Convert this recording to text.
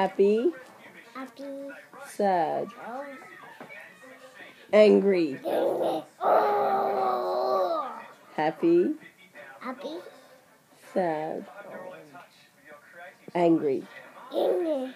Happy, Happy. sad, Oh. angry, Oh. happy, Happy. sad, angry. Angry.